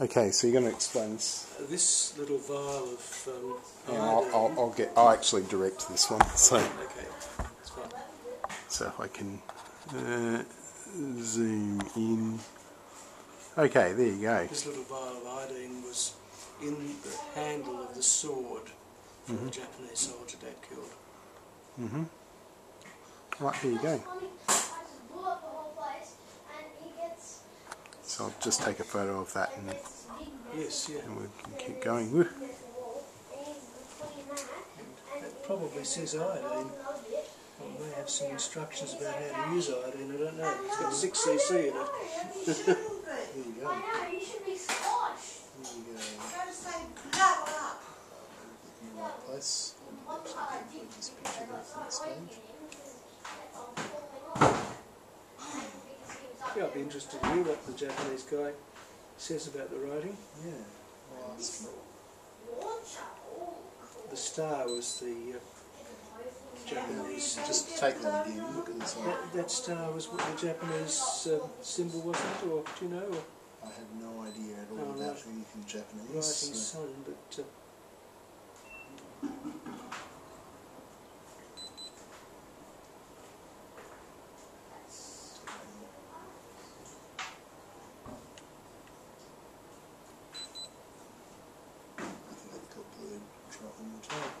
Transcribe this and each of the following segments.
Okay, so you're going to explain this. Uh, this little vial of um, Yeah, I'll, I'll, I'll get. I'll actually direct this one, so Okay, that's fine. so if I can uh, zoom in. Okay, there you go. This little vial of iodine was in the handle of the sword from the Japanese soldier Dad killed. Mm-hmm. Right, here you go. So I'll just take a photo of that and, Yes, yeah. and we can keep going. Woo. That probably says iodine. I may have some instructions about how to use iodine, I don't know. It's got 6cc in it. There you go. There you go. In the right place. This picture back on the stage. I'd be interested to hear what the Japanese guy says about the writing. Yeah. Well, The star was the uh, Japanese. Just take that again. Look at this one. That, that star was what the Japanese uh, symbol, wasn't it? Or do you know? Or I have no idea at all Oh, about right. anything Japanese. rising so- sun, but. Uh, I think they've got blue. Try it one more time.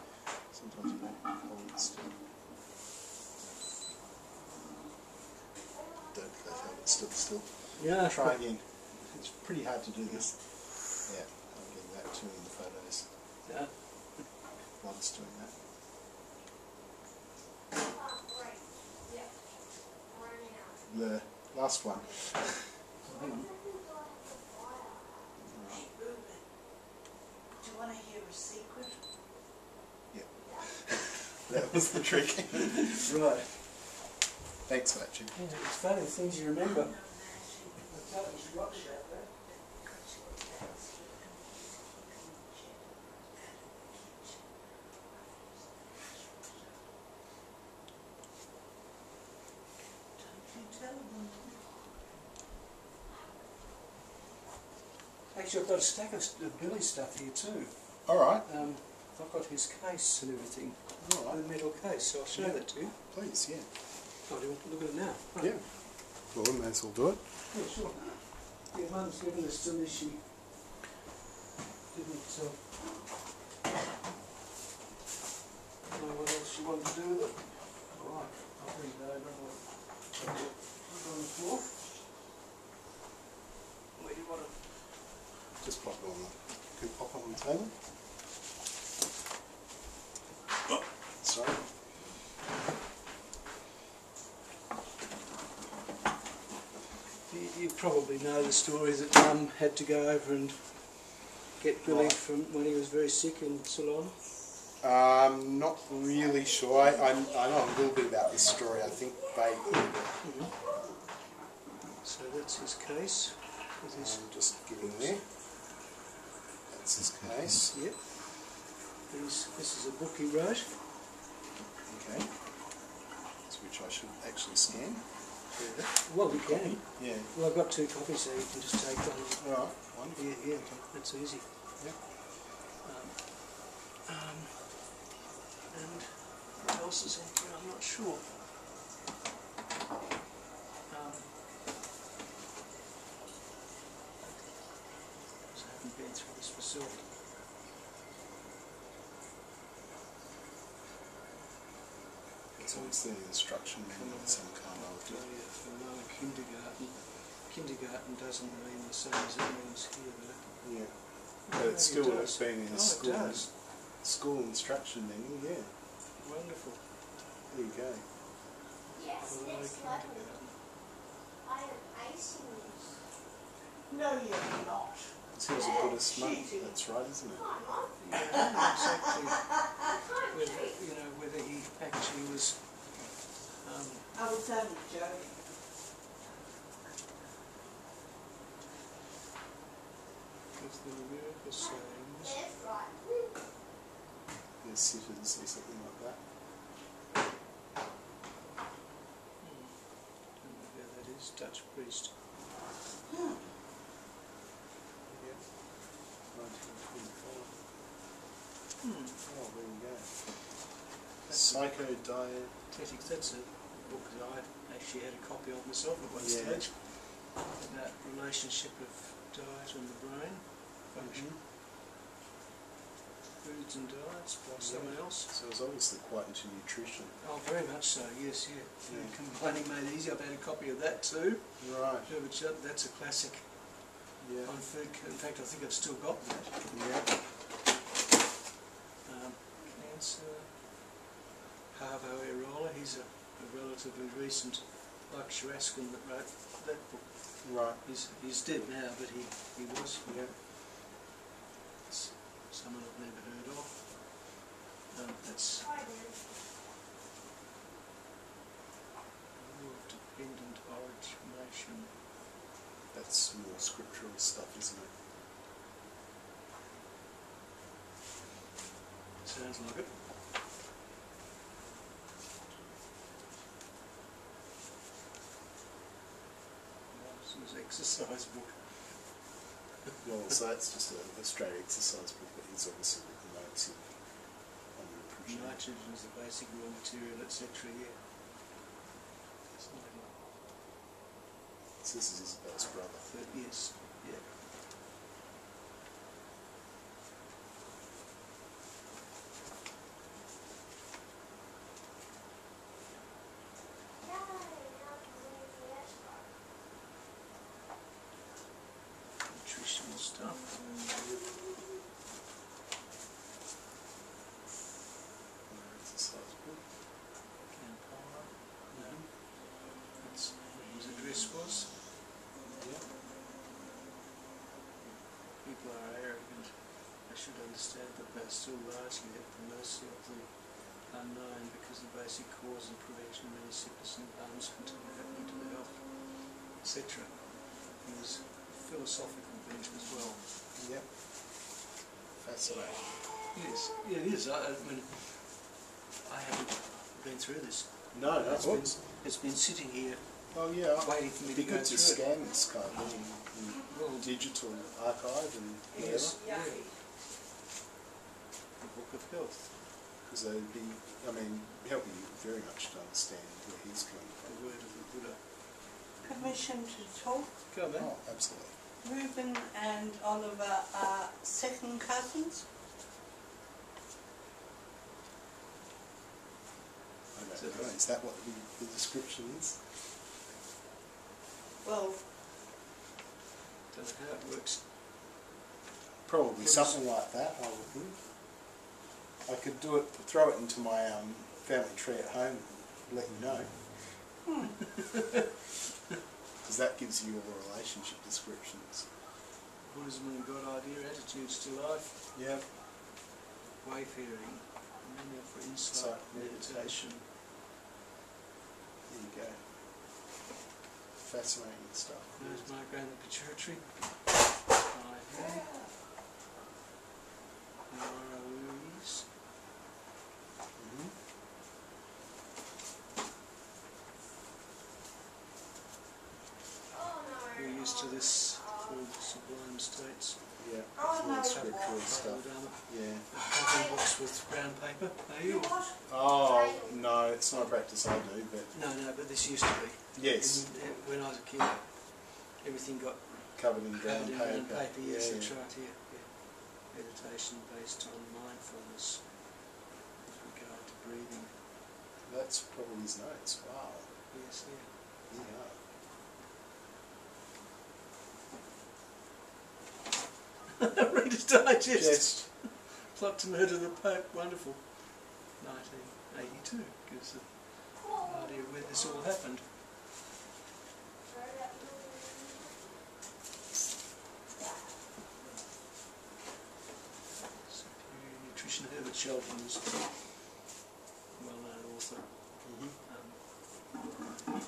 Sometimes you don't hold it still. Don't go hold it still. Still. Yeah, Try again. It's pretty hard to do this. Yeah, I'm getting that too in the photos. Yeah. Blood's doing that. The last one. Do you want to hear a secret? Yeah. that was the trick. Right. Thanks for that, Jim. Yeah, it's funny, things you remember. Actually, I've got a stack of Billy's stuff here too. All right. Um, I've got his case and everything, All the metal case, so I'll show Yeah. that to you. Please, yeah. Oh, do you want to look at it now? Right. Yeah. Well, we may as well do it. Yeah, sure. Yeah, Mum's given this to me, she didn't uh, know what else she wanted to do with it. Alright, I'll bring it over and put it on the floor. Where do you want it? Just pop it on the, can you pop it on the table? Oh, sorry. You, you probably know the story that Mum had to go over and get Billy from when he was very sick in Ceylon. Um, not really sure. I, I, I know a little bit about this story, I think vaguely. So that's his case with his I'm just getting there. That's his case. Yep. These, this is a book he wrote. Okay. Which I should actually scan. Well, we can. Yeah. Well, I've got two copies, so you can just take one. All right. Wonderful. Yeah, yeah, that's easy. Yeah. Um, um, and what else is in here? I'm not sure. Um, I haven't been through this myself. It's obviously an instruction manual of some kind oh, of. Yeah, for Lower kindergarten. Kindergarten doesn't mean the same as it means here, though. Yeah. Oh, but it's still does. being in Oh, a it school does. school instruction manual. Yeah. Wonderful. There you go. Yes, Lower it's lovely. I am icing this. No, you're not. It was a Buddhist monk. That's right, isn't it? Yeah, I don't know exactly whether, you know, whether he actually was, um, I was only joking. because there were miracle sayings. That's right. There's sitters or something like that. Don't know who that is, Dutch priest. Yeah. Psychodiet. Tetics, that's a book that I actually had a copy of myself at one Yeah. stage. About relationship of diet and the brain, function, mm-hmm. foods and diets by someone else. So it's obviously quite into nutrition. Oh, very much so, yes, yeah. Yeah. Combining made easy, I've had a copy of that too. Right. Herbert Judd, uh, that's a classic Yeah. on food. In fact, I think I've still got that. Yeah. Um, cancer. Harvo Erola, he's a, a relatively recent Lakshaskin that wrote that book. Right. He's, he's dead now, but he, he was. Yeah. It's someone I've never heard of. Um, that's I do. Law of Dependent Origination. That's more scriptural stuff, isn't it? Sounds like it. This is exercise book. Well, so that's just a, a straight exercise book, but he's obviously written notes in. Nitrogen is the basic raw material, etc. Yeah. So this is Isabel's brother. Yes. Yeah. Yay, now I can read the extra. Nutritional stuff. Another exercise book. Campara. No. That's what his address was. Yeah. People are arrogant. They should understand that they're still largely at the mercy of the unknown because the basic cause and prevention of many sickness and harms continue happening to the health, etc. He was philosophical bent as well. Yep. Fascinating. Yes, yeah, it is. I, I mean, I haven't been through this. No, no, It's been, it's been sitting here Oh yeah, waiting for me be to go good to scan this kind of thing in digital archive and yes, yeah. The Book of Health. because they'd be, I mean, help you very much to understand where he's coming The word of the Buddha. Permission to talk. Go man. Oh, absolutely. Reuben and Oliver are second cousins. I don't know. Is that what the, the description is? Well, Don't how it works. Probably something like that, I would think. I could do it, throw it into my um, family tree at home and let you know. Because that gives you all the relationship descriptions. Buddhism and God idea, attitudes to life, Yeah. wayfaring, for Insight, insight, meditation. There you go. Fascinating stuff. There's Mark around the pituitary. Right here. Laura Louise. Oh no. We're used to this called sublime states. Yeah. Oh, all no. scriptural stuff. Dharma. Yeah. A packing box with brown paper. Are you? what? Oh, no, it's not a practice I do, but No, no, but this used to be. Yes, when I was a kid, everything got covered in brown covered in paper. paper. Yes, yeah, that's right. Yeah, yeah. Meditation based on mindfulness with regard to breathing. That's probably his notes. Wow. Yes, yeah. Yeah. Reader's Digest. Just Plot to murder the Pope. Wonderful. 1982 gives an idea of where this all happened. Nutrition. Herbert was a well-known author. mhm. Um,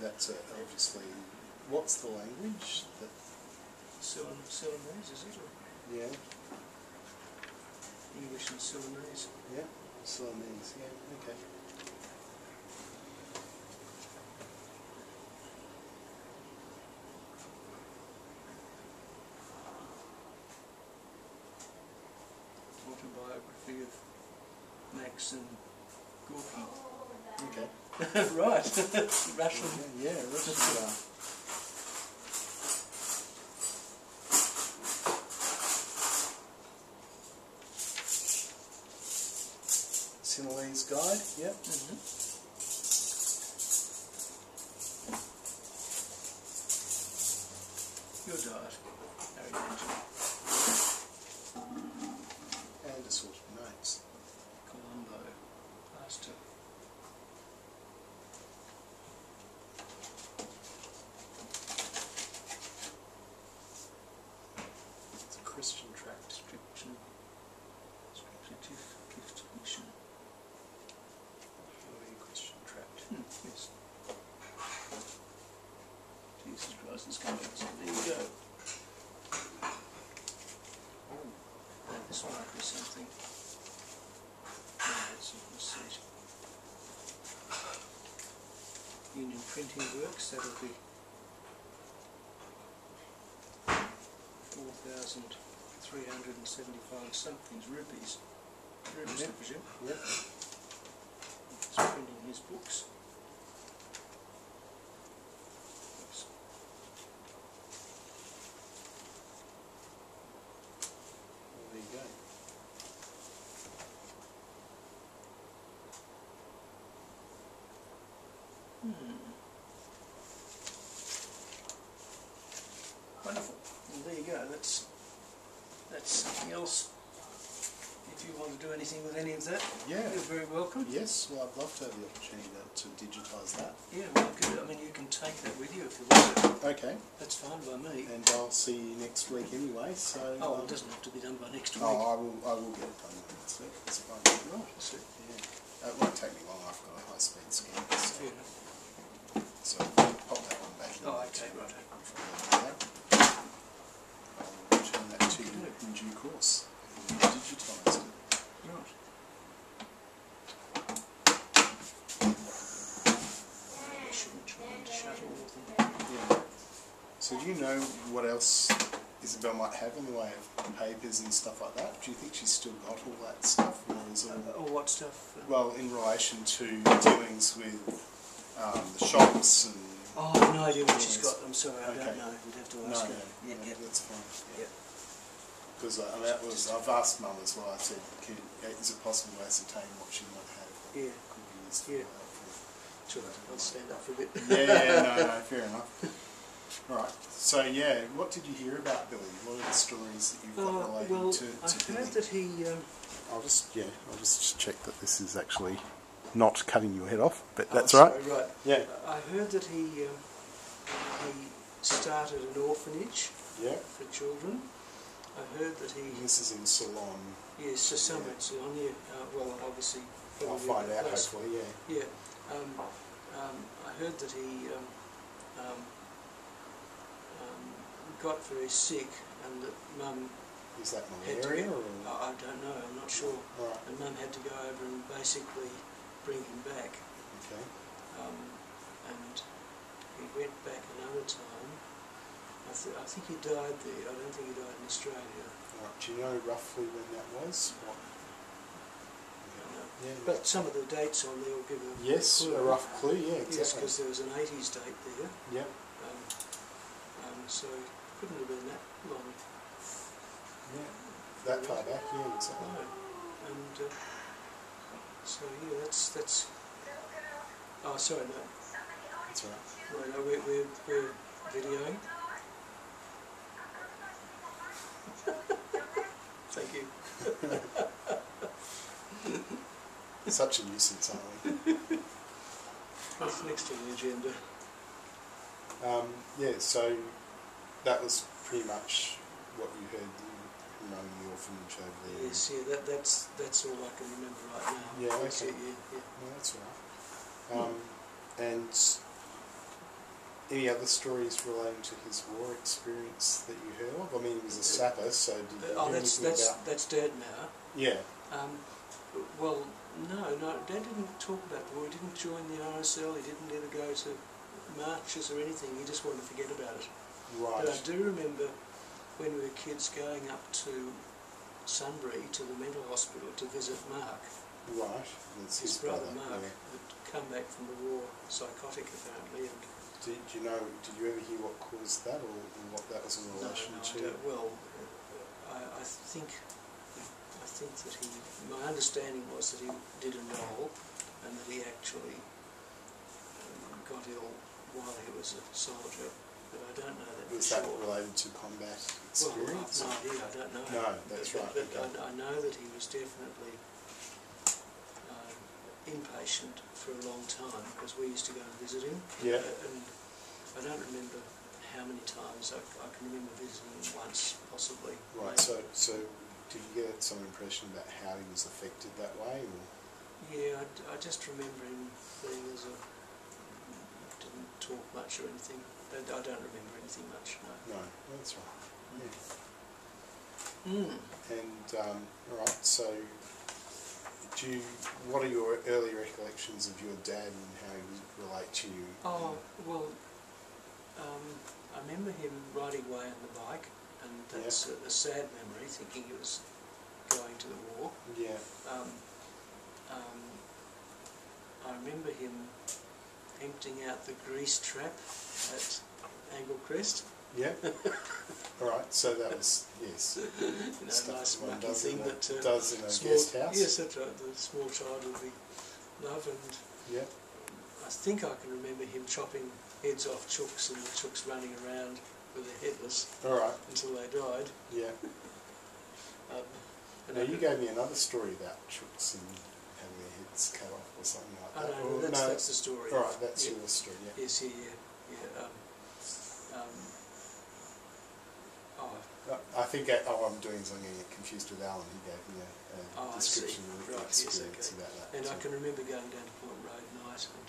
that's uh, obviously. What's the language? That Ceylon, Ceylonese, is it? Or yeah, English and Ceylonese. yeah. Ceylonese. Yeah. Okay. And Gorky. Okay. right, Russian. Yeah, yeah Russian. Uh, Sinhalese guide. Yep. Mm-hmm. Your diet, Harry Benjamin. And a sort of notes. Colombo, pasta. It's a Christian tract. Description, descriptive gift mission. Following Christian tract. Hmm, yes. Jesus Christ, it's coming. So there you go. Oh, now this might be something. No, it's a receipt. Union Printing Works, that'll be four thousand three hundred and seventy-five somethings rupees. Rupees, I presume. Yep. He's printing his books. Oops. Well, there you go. Hmm. Wonderful. Well, there you go. That's that's something else. If you want to do anything with any of that, Yeah. you're very welcome. Yes, well, I'd love to have the opportunity to, to digitise that. Yeah, well, good. I mean, you can take that with you if you want to. Okay, That's fine by me. and I'll see you next week anyway. So. Oh, um, it doesn't have to be done by next week. Oh, I will. I will get it done next week. That's fine. Right, that's it. Yeah. It won't take me long. I've got a high speed scan. So, so pop that one back. in Oh, okay, right. I'll return that to you in due course. Digitised it. Right. I shouldn't try and shut all of them. Yeah. So do you know what else Isabel might have in the way of papers and stuff like that? Do you think she's still got all that stuff, or Uh, all? what stuff? uh, Well, in relation to dealings with um, the shops and. Oh, I've no idea what she's got. I'm sorry, I Okay. don't know. We'd have to ask no, her. Yeah, no, yeah. that's fine. Yeah. Because I mean, that was I've asked Mum as well. I said, Can, is it possible to ascertain what she might have? Yeah. Could be. Yeah. for- Sure, I'll stand up for a bit. yeah, yeah, no, no, fair enough. Right. So yeah, what did you hear about Billy? What are the stories that you've got Uh, relating well, to, I to Billy? heard that he. Um, I'll just yeah, I'll just check that this is actually not cutting your head off, but oh, that's sorry, right. Right. Yeah. I heard that he um, he started an orphanage Yeah. for children. I heard that he. This is in Ceylon. Yes, so somewhere in Ceylon, yeah. Uh, well, obviously. I'll find out place. hopefully. Yeah. Yeah. Um, um, I heard that he um, got very sick and that Mum, Is that Had to- malaria or? I, don't know, I'm not sure, Right. and Mum had to go over and basically bring him back. Okay. Um, and he went back another time. I, th- I think he died there. I don't think he died in Australia. Right. Do you know roughly when that was? What? Don't. Yeah. But some of the dates on there will give a yes, clue. a rough clue. Yeah, Yes, exactly. because there was an 80s date there. Yep. Um, um, so couldn't have been that long. Yeah. That far back. Yeah. No. And uh, so yeah, that's that's. Oh, sorry, no, That's right. no, no we're we're, we're videoing. Thank you. Such a nuisance, aren't we? What's next on the agenda? Um, yeah, so that was pretty much what you heard you running the orphanage over there. Yes, yeah, that that's that's all I can remember right now. Yeah, That's okay. it, yeah, yeah. No, that's all right. Um, and any other stories relating to his war experience that you heard of? I mean, he was a sapper, so did you Uh, oh, that's that's about... that's Dad now. Yeah, Um, well, no, no, Dad didn't talk about the war. He didn't join the RSL. He didn't ever go to marches or anything. He just wanted to forget about it. Right. But I do remember when we were kids going up to Sunbury to the mental hospital to visit Mark, Right. That's his his, brother, brother. Mark, Yeah. had come back from the war psychotic apparently, and Did you know? Did you ever hear what caused that, or, what that was in no, relation no, I to? don't- well, I, I think I think that he. My understanding was that he did enrol, and that he actually um, got ill while he was a soldier, but I don't know that Was for that sure. related to combat Well, experience? I've no idea, I don't know. No, that's but, right, But okay. I, I know that he was definitely um, inpatient for a long time because we used to go and visit him. Yeah. Uh, and I don't remember how many times. I, I can remember visiting him once, possibly. Right. So, so did you get some impression about how he was affected that way, or? Yeah, I, I just remember him being as a didn't talk much or anything. I, I don't remember anything much. No. No, that's right. Yeah. Mm. And um, all right. So, do you? What are your early recollections of your dad and how he would relate to you? Oh, well, um, I remember him riding away on the bike, and that's a, a sad memory, thinking he was going to the war. Yeah. Um, um, I remember him emptying out the grease trap at Angle Crest. Yeah. all right. So that was yes. you know, Stuff nice one does thing in a, that uh, does in a small, guest house. Yes, that's right. The small child would be love, and Yeah. I think I can remember him chopping heads off chooks and the chooks running around with their headless All right. until they died. Yeah. Um, and Now you gave me another story about chooks and having cut off or something like I that. Or- that's, no, that's the story. all right, that's yeah. your story. Yeah. Yes, yeah, yeah, yeah. Um, um, oh, I think I, oh, I'm doing something get confused with Alan. He gave me a, a Oh, description of Right, yes, okay. about that. and I can remember going down to Point Road night and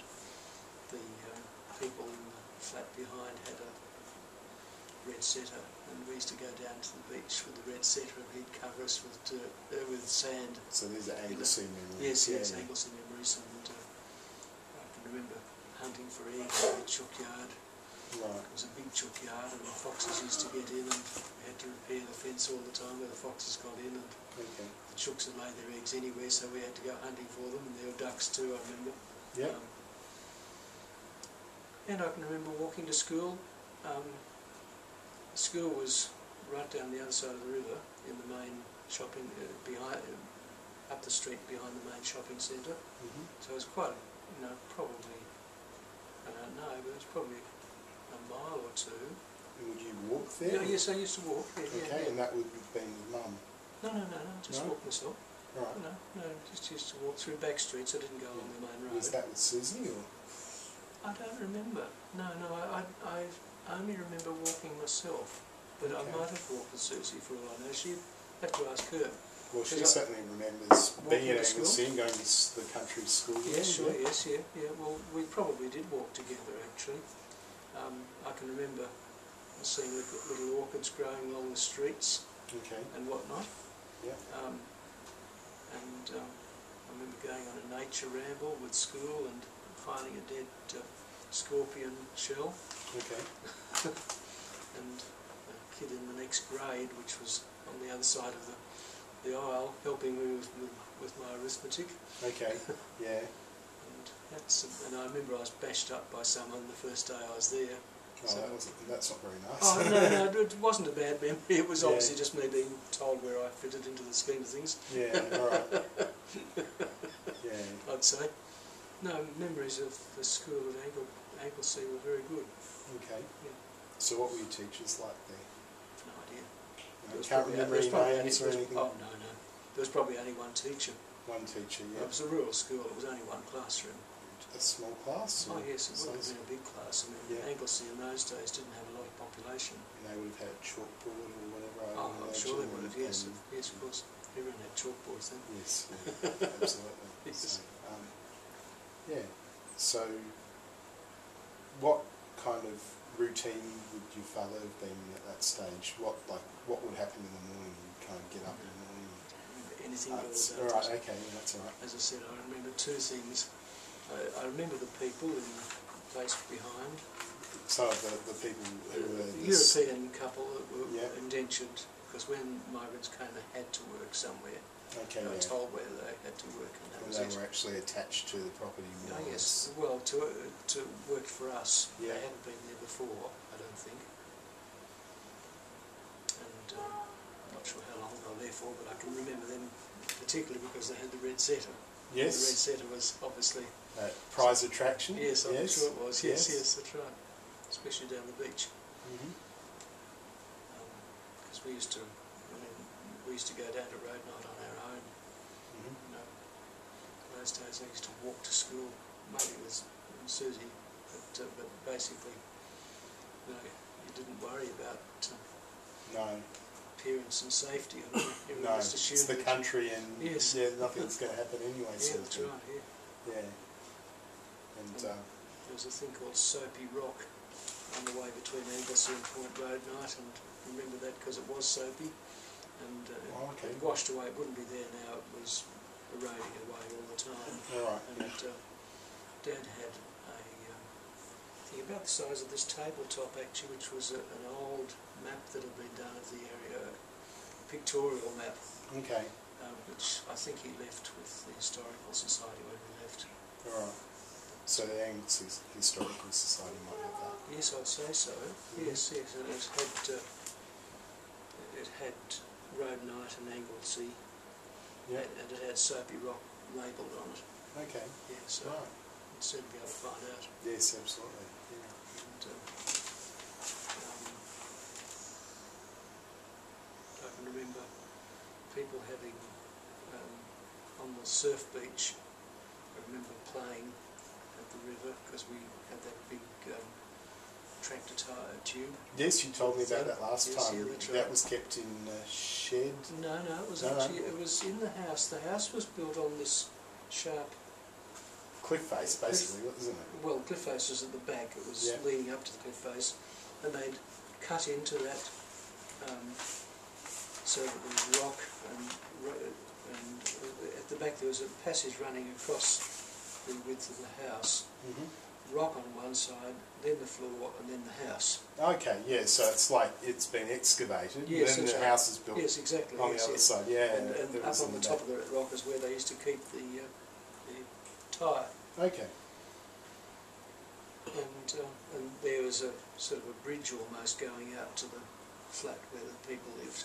the um, people in the flat behind had a red setter and we used to go down to the beach with the red setter and he'd cover us with dirt, uh, with sand. So these are Anglesea memories. Yes, yes, yeah. Anglesea memories and uh, I can remember hunting for eggs in the yard. Right. It was a big chook yard and the foxes used to get in and we had to repair the fence all the time where the foxes got in and Okay. the chooks had laid their eggs anywhere so we had to go hunting for them and there were ducks too I remember. Yeah. Um, and I can remember walking to school. Um, school was right down the other side of the river in the main shopping, uh, behind, uh, up the street behind the main shopping centre. hmm So it was quite, you know, probably, I don't know, but it was probably a mile or two. And would you walk there? Yeah, yes, I used to walk. Yeah, yeah, Okay, yeah. and that would have been with mum. No, no, no, no, just No? walk myself. Right. No, no, just used to walk through back streets. I didn't go along the main road. Was that with Susie or? I don't remember. No, no, I, I, I only remember walking myself. But I might have walked with Susie for all I know. She'd have to ask her. Well, she certainly remembers being at school? Anglesea and going to the country school. Yeah, sure, yes, yeah, yeah. Well, we probably did walk together actually. Um, I can remember seeing little, little orchids growing along the streets Okay. and whatnot. Yeah. Um, and um, I remember going on a nature ramble with school and finding a dead uh, scorpion shell. Okay. and a kid in the next grade, which was on the other side of the, the aisle, helping me with, with, with my arithmetic. Okay. Yeah. And that's and I remember I was bashed up by someone the first day I was there. Oh, So- that was, that's not very nice. Oh no, no, it wasn't a bad memory. It was Yeah. obviously just me being told where I fitted into the scheme of things. yeah. All right. Yeah. I'd say. No memories of the school at Angle, Anglesea were very good. Okay. Yeah. So, what were your teachers like there? No idea. You There can't probably- remember any names or only- anything. Oh no, no. There was probably only one teacher. One teacher, yeah. It was a rural school. It was only one classroom. A small class. Oh yes, it would have been a big class. I mean, Yeah. Anglesea in those days didn't have a lot of population. And they would have had a chalkboard or whatever. Oh, I'm sure they would have. Yes, and- yes, of course. Everyone had chalkboards then. Yes, yeah, absolutely. Yes. So, um, yeah. So, what kind of routine would your father have been at that stage? What like what would happen in the morning? You'd kind of get up in the morning. I don't remember anything Uh, all right, okay, yeah, that's all right. As I said, I remember two things. I, I remember the people in the place behind. Of the, the people who were The European couple that were Yeah. indentured because when migrants came, they had to work somewhere. Okay, They were yeah. told where they had to work, and that And was they it. were actually attached to the property more yes, well, to, uh, to work for us. Yeah. They hadn't been there before, I don't think. And um, I'm not sure how long they were there for, but I can remember them particularly because they had the red setter. Yes. The red Yes, setter was obviously, uh, prize attraction. yes, I'm yes. sure it was, yes, Yes. yes, that's right. Especially down the beach. Mhm. Because we used to, I mean, we used to go down to Roadknight on our own, Mhm. you know. In those days I used to walk to school, maybe with Susie, but, uh, but basically, you know, you didn't worry about uh, No, appearance and safety. I mean, no, just it's the country and Yes. yeah, nothing's going to happen anyway. Yeah, sort that's thing. right, yeah. Yeah. And And- uh, There was a thing called Soapy Rock on the way between Anglesea and Point Road night, and remember that because it was soapy, and uh, Oh, okay. washed away. It wouldn't be there now. It was eroding away all the time. right. And uh, Dad had a um, thing about the size of this tabletop actually, which was a, an old map that had been done of the area, a pictorial map, Okay. um, which I think he left with the Historical Society when we left. Right. So the Anglesea Historical Society might have that. Yes, I'd say so. Yes, yes, and it had uh, it had Roadknight and Anglesea, Yeah. and, it had Soapy Rock labelled on it. Okay. Yeah, so Right. you'd soon be able to find out. Yes, absolutely. Yeah. And, um, um, I can remember people having um, on the surf beach. I remember playing at the river because we had that big um, tractor tire tube. Yes, you told me about that last Yes, time. yeah, That right. was kept in a shed. No, no, it was No, no. actually it was in the house. The house was built on this sharp. Cliff face, basically, isn't it? Well, cliff face was at the back. It was Yeah. leading up to the cliff face, and they'd cut into that um, so that there was rock and and at the back there was a passage running across the width of the house. hmm Rock on one side, then the floor, and then the house. Okay, yeah, so it's like it's been excavated, Yes, then the right. house is built Yes, exactly. on yes, the other side. Yeah, And, and up on the the top of the rock is where they used to keep the uh, the tyre. Okay, And, uh, and there was a sort of a bridge almost going out to the flat where the people lived,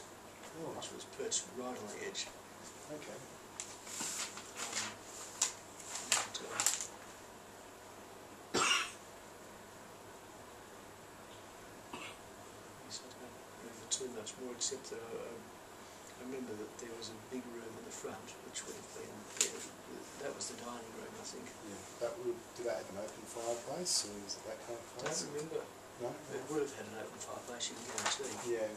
all which was perched right on the edge. Okay. Um, and, uh, yes, I don't remember too much more except that I, I I remember that there was a big room in the front which would have been, yeah, that was the dining room I think. Yeah, that would. Did that have an open fireplace, or was it that kind of I don't remember. No. It would have had an open fireplace, you can guarantee. Yeah,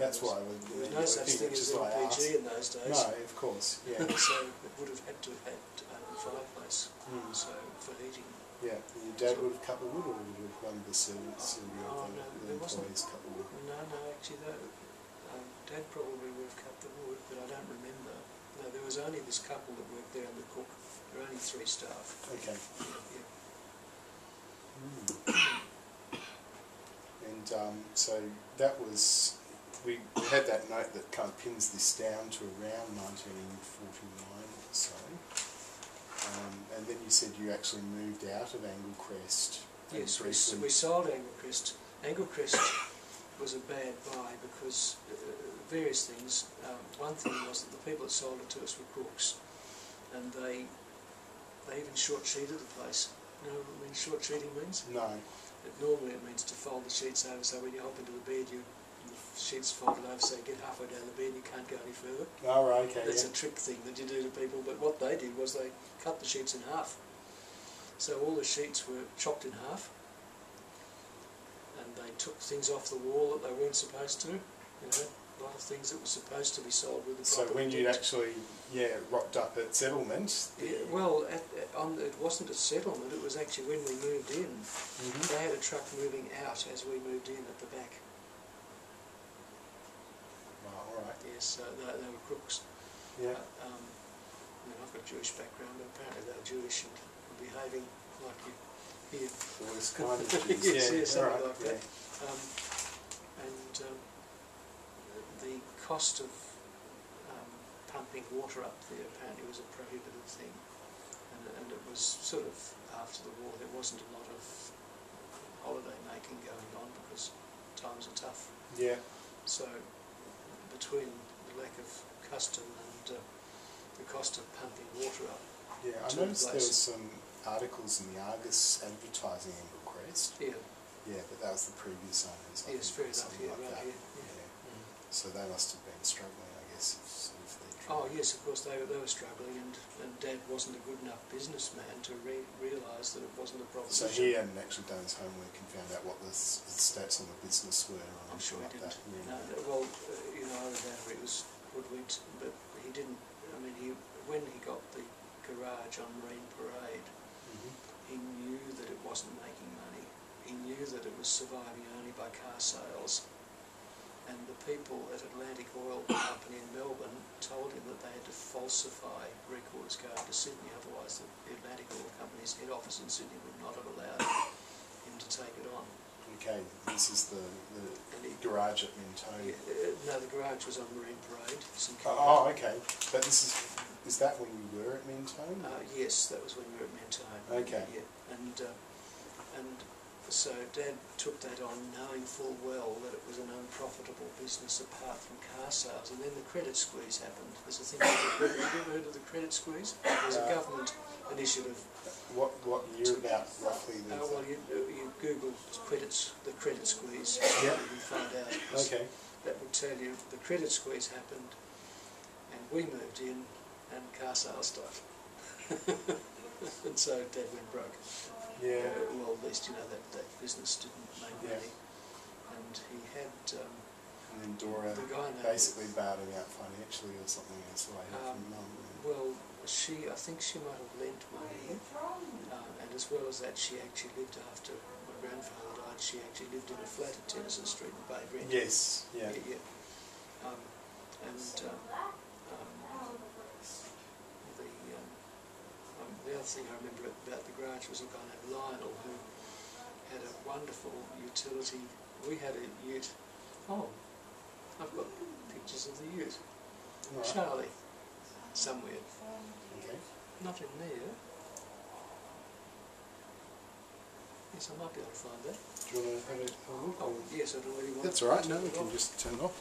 that's why. There was no such thing as just why LPG asked. in those days. No, of course. Yeah. so it would have had to have had open fireplace, Mm. so for heating. Yeah. And your dad would have cut the wood, or would have one of the servants the, Oh, the, no, the there wasn't. employees cut the wood? No, no, actually, that, um, Dad probably would have cut the wood, but I don't remember. No, there was only this couple that worked there and the cook. There were only three staff. Okay. Yeah. Mm. And um, so that was, we had that note that kind of pins this down to around 1949 or so. Um, and then you said you actually moved out of Anglecrest. Yes, we, we sold Anglecrest. Anglecrest was a bad buy because uh, various things. Um, one thing was that the people that sold it to us were crooks, and they they even short sheeted the place. You know what I mean short sheeting means? No. It, normally it means to fold the sheets over so when you hop into the bed you the sheets folded over so you get halfway down the bed and you can't go any further. Oh, right, okay. That's yeah. a trick thing that you do to people, but what they did was they cut the sheets in half. So all the sheets were chopped in half, and they took things off the wall that they weren't supposed to. You know, a lot of things that were supposed to be sold with the So when you intent. actually, yeah, rocked up at settlement, Yeah, well, at, at, on, it wasn't a settlement. It was actually when we moved in. Mhm. They had a truck moving out as we moved in at the back. Right, all right. Yes, so they, they were crooks. Yeah. Um, I mean, I've got a Jewish background, but apparently they're Jewish and behaving like you here. The worst kind of Jews. Yes, yeah, yes, all something right, like yeah. that. Um, and um, the cost of um, pumping water up there apparently was a prohibitive thing. And, and it was sort of after the war, there wasn't a lot of holiday making going on because times are tough. Yeah. So between the lack of custom and uh, the cost of pumping water up, Yeah, I To the noticed there was some articles in the Argus advertising Eagle Crest. yeah, Yeah, but that was the previous owners. Yes, fair enough, yeah, like right that. here. Yeah. So they must have been struggling, I guess. If they're Oh yes, of course they were, they were struggling, and, and Dad wasn't a good enough businessman to re- realise that it wasn't a problem. So he hadn't actually done his homework and found out what the, the stats on the business were. I'm sure he like didn't. That. No, well, uh, you know, that or he was hoodwinked, but he didn't. I mean, he when he got the garage on Marine Parade, Mhm. he knew that it wasn't making money. He knew that it was surviving only by car sales. And the people at Atlantic Oil Company in Melbourne told him that they had to falsify records going to Sydney, otherwise the Atlantic Oil Company's head office in Sydney would not have allowed him to take it on. Okay, this is the, the he, garage at Mentone. uh, no, the garage was on Marine Parade. Oh, oh, okay. But this is is that when you were at Mentone? Uh, yes, that was when we were at Mentone. Okay. Yeah, and uh, and so Dad took that on, knowing full well that it was an unprofitable business apart from car sales. And then the credit squeeze happened. There's a thing. Have you ever heard of the credit squeeze? There's a Uh, government initiative. What what year about roughly? Uh, well, you you Google credits the credit squeeze. Yeah. You find out. okay. That would tell you the credit squeeze happened, and we moved in, and car sales stopped. and so Dad went broke. Yeah. Uh, well, at least you know that that business didn't make Yeah. money, and he had um, And then Dora the guy named basically bailed him out financially or something. That's what I heard Um, from Mum. Well, she I think she might have lent money, uh, and as well as that, she actually lived after my grandfather died. She actually lived in a flat at Tennyson Street in paid rent. Yes. Yeah. yeah. yeah. Um, and um, um, the um, um, the other thing I remember about the garage was a guy named Lionel who had a wonderful utility. We had a ute. Oh, I've got pictures of the ute. Right. Charlie, somewhere. Okay. Not in there. Yes, I might be able to find that. Do you want to have a, look? Oh, yes, I don't really want That's all right. No, we can off. just turn it off.